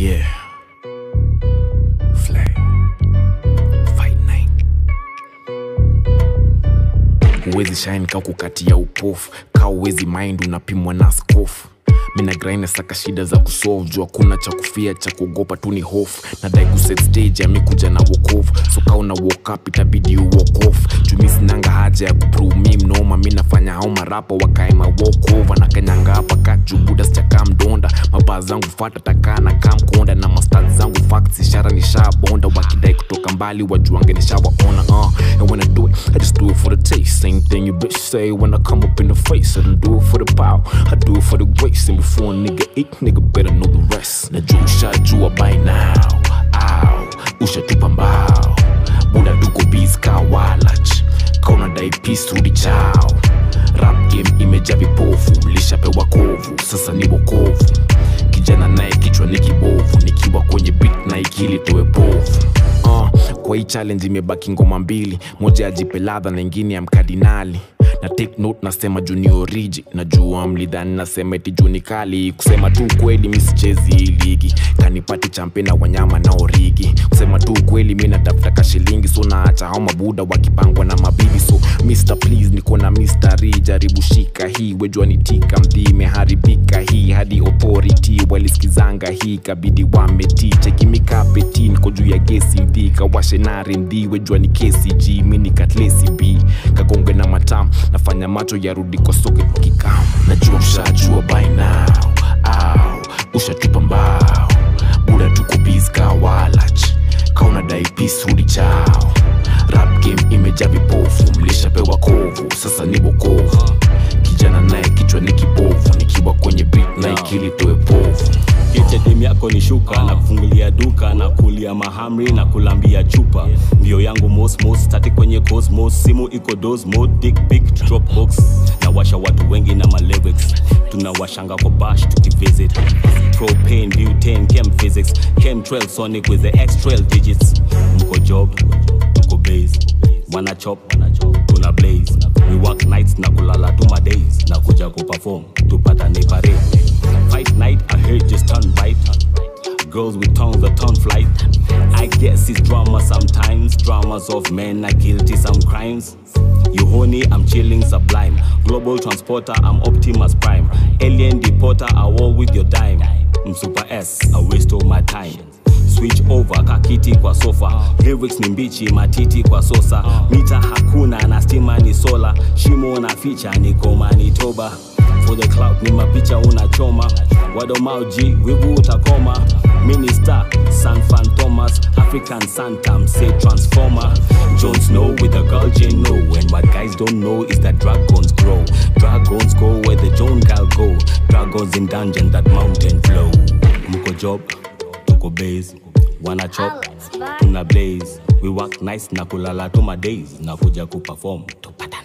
Yeah. Flay. Fight night. Huwezi shine ka kukatia upofu. Ka uwezi mind unapimwa na skofu mina grind saka shida za kusolve. Juu hakuna cha kufia cha kuogopa tu ni hofu. Nadai kuset stage ami kuja na wokovu. So kaa una walk up itabidi u walk off juu mi sinanga haja ya kuprove. Mi mnoma mi nafanya hao marapa wakae ma walk over na kanyanga hapa ka jubuda sichakaa mdonda mabaa zangu fata takaa na kaa mkonda na mastad zangu facts ishara nishabonda wakidai kutoka mbali wajuange nishawaona uh. and when I do it I just do it for the taste same thing you bitch say when I come up in the face I don't do it for the power I do it for the grace and before a nigga eat nigga better know the rest najua ushajua by now Ow, ushatupa mbao mlishapewa kovu. Sasa ni wokovu. Kijana naye kichwa ni kibovu. Nikiwa kwenye beat na ikili towe povu. Uh, kwa hii challenge imebaki ngoma mbili. Moja ya jipe ladha na ingine ya mkardinali. Na take note nasema juu ni najua mlidhani nasema eti juu ni kali. Kusema tu kweli mi sichezi hii ligi. Kanipati champe na wanyama na origi. Kusema tu kweli mi natafuta kashilingi so naacha. Hao mabuda wakipangwa na mabibi so Mr. please niko na mistari jaribu shika hii. Wejua nitika mdhi imeharibika hii. Hadi authority walisikizanga hii kabidi wameti chekimikapeti niko juu ya gesi mdhi kawashe nare mdhi wejua ni kcg mini katlesi b. Kagonge na matam nafanya macho yarudi kwa soke kikam najua mshajua by now. Au ushatupa mbao. Buda tuko biz ka walach kaunadai pis rudi chao game imeja vipofu. Mlishapewa kovu sasa ni bokovu kijana naye kichwa ni kibovu nikiwa kwenye beat na ikili toe povu. Kitedem yako ni shuka na kufungulia duka na kulia mahamri na kulambia chupa. Mbio yangu mosmos tati kwenye cosmos simu iko dosmo dick pic dropbox na washa watu wengi na malyrics tunawashanga kwa bash tukivisit propane butane chem physics. Chem 12 sonic with the x 12 digits. Mko job mko base wana chop tuna blaze. We work nights na kulala tu madays na kuja kuperform tupatane parade. Fight night i heard just turn bite girls with tongues that turn flight. I guess it's drama sometimes. Dramas of men are guilty some crimes. You honey i'm chilling sublime. Global transporter i'm optimus prime. Alien deporter i war with your dime. I'm super s i waste all my time switch over kakiti kwa sofa. Lyrics ni mbichi matiti kwa sosa. Mita hakuna na stima ni sola. Shimo na ficha niko manitoba for the cloud ni mapicha unachoma. Wadomauji wivu utakoma. Minister san fantomas african santam say transformer. John Snow with a girl Jane know. And what guys don't know is that dragons grow. Dragons go where the Joan gal go. Dragons in dungeon that mountain flow. Mko job tuko base wana chop? Tuna blaze. We work nice na kulala tu madays na kuja kuperform tupatane